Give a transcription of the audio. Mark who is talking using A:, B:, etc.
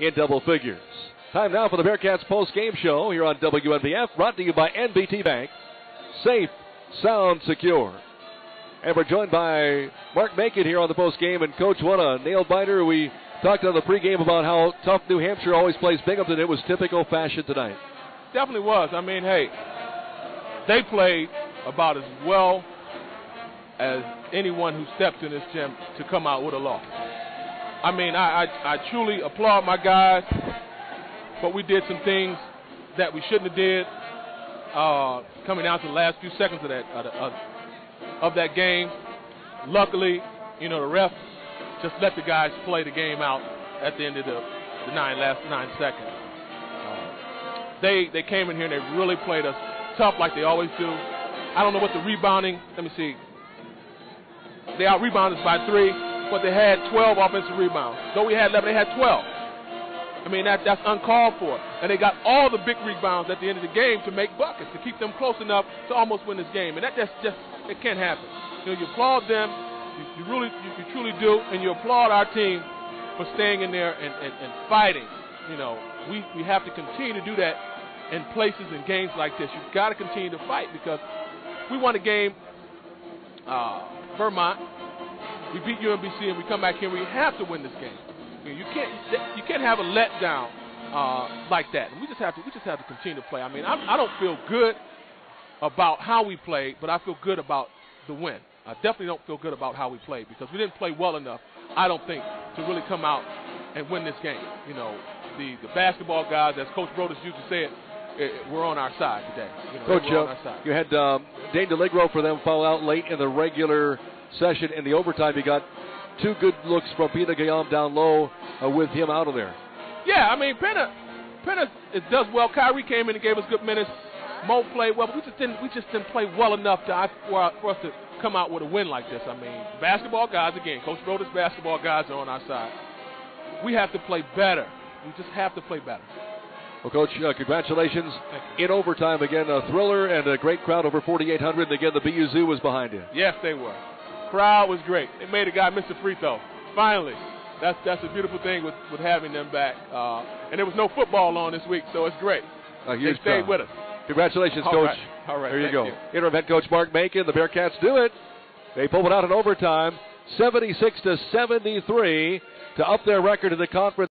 A: in double figures. Time now for the Bearcats post game show here on WNBF, brought to you by NBT Bank. Safe, sound, secure. And we're joined by Mark Macon here on the post game. And, Coach, what a nail biter. We talked on the pregame about how tough New Hampshire always plays Binghamton. It was typical fashion tonight.
B: Definitely was. I mean, hey, they played about as well as anyone who stepped in this gym to come out with a loss. I mean, I, I, I truly applaud my guys, but we did some things that we shouldn't have did. Uh, coming down to the last few seconds of that of, of that game, luckily, you know, the ref just let the guys play the game out at the end of the, the nine last nine seconds. Uh, they they came in here and they really played us tough like they always do. I don't know what the rebounding. Let me see. They out rebounded us by three, but they had 12 offensive rebounds. Though we had 11, they had 12. I mean that that's uncalled for. And they got all the big rebounds at the end of the game to make buckets to keep them close enough to almost win this game. And that just just it can't happen. You know, you applaud them, you, you really you, you, truly do, and you applaud our team for staying in there and, and, and fighting. You know, we, we have to continue to do that in places and games like this. You've got to continue to fight because we won a game uh, Vermont. We beat UMBC and we come back here. We have to win this game. You can't you can't have a letdown uh, like that. We just have to we just have to continue to play. I mean, I, I don't feel good about how we played, but I feel good about the win. I definitely don't feel good about how we played because we didn't play well enough. I don't think to really come out and win this game. You know, the the basketball guys, as Coach Brodus used to say it, it, we're on our side today. You know,
A: Coach, uh, you had um, Dane DiLiegro for them foul out late in the regular session. In the overtime, you got two good looks from Pina Guillaume down low uh, with him out of there.
B: Yeah, I mean, Pena it does well. Kyrie came in and gave us good minutes. Mo played well, but we just didn't we just didn't play well enough to for, for us to come out with a win like this. I mean, basketball guys again, Coach Brodus basketball guys are on our side. We have to play better. We just have to play better.
A: Well, Coach, uh, congratulations in overtime again. A thriller and a great crowd over 4,800. And again, the BU Zoo was behind you.
B: Yes, they were. Crowd was great. They made a guy miss a free throw. Finally, that's that's a beautiful thing with, with having them back. Uh, and there was no football on this week, so it's great.
A: A
B: they stayed
A: crowd.
B: with us.
A: Congratulations,
B: All
A: Coach.
B: right. All right.
A: There you go.
B: You.
A: Interim head coach Mark Macon. The Bearcats do it. They pull it out in overtime, 76 to 73 to up their record in the conference.